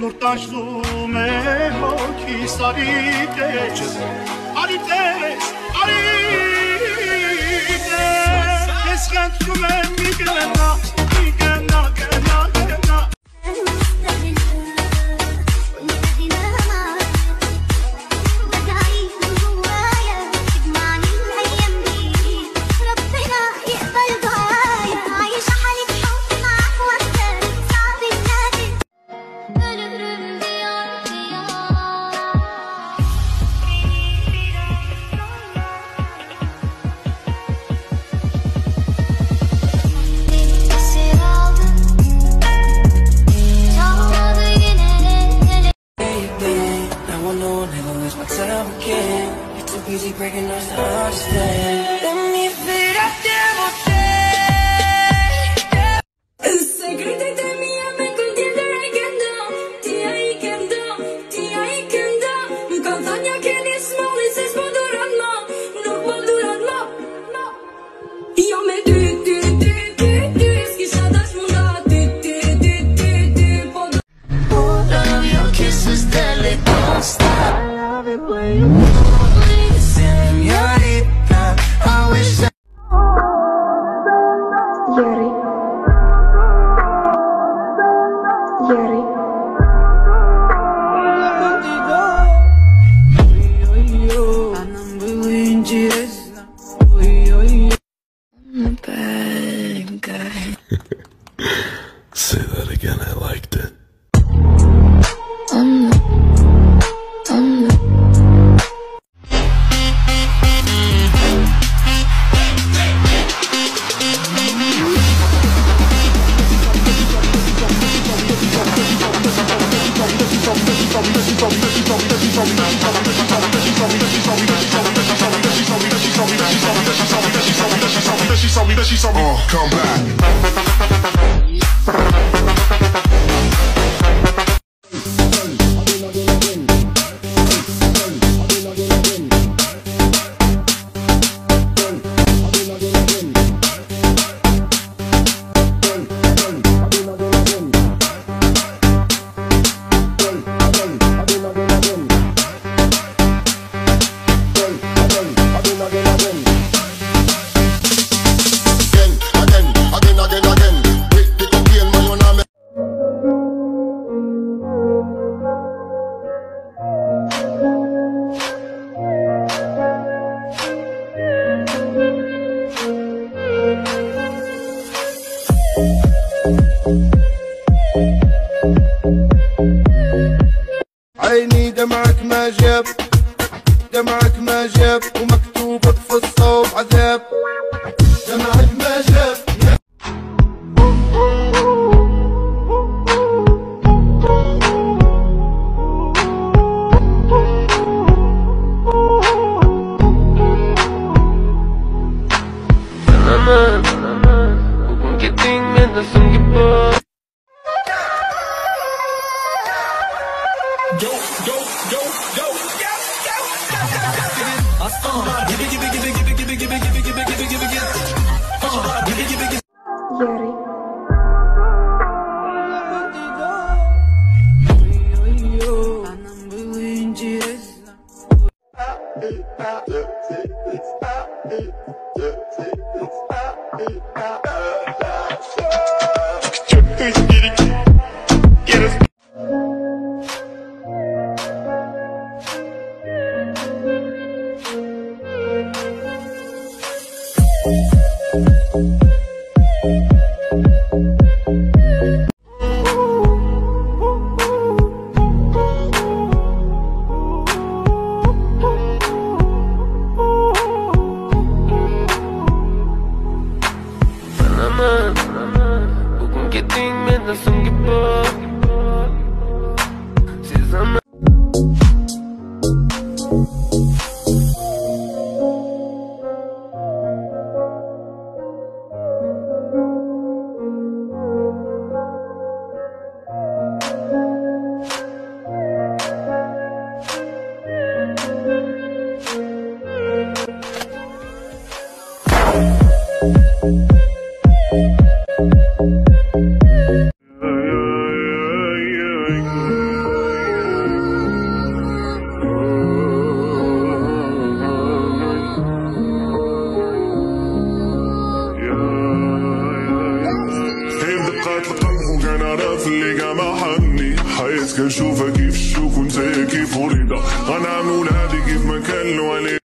նոր տանջում է հոգիս արի տեջ արի տես արի տես ես խնդրում եմ մի գնա մի գնա գնա գնա Busy breaking to understand. Let me fit out there. Say that again, I liked it. Oh. دمعك ما جاب. Yo yo yo yo yo yo Aslan gibi gibi gibi gibi gibi gibi gibi gibi gibi gibi gibi Ah, gibi gibi gibi Yarı. Çok da geri Thank you. حاسك اشوفك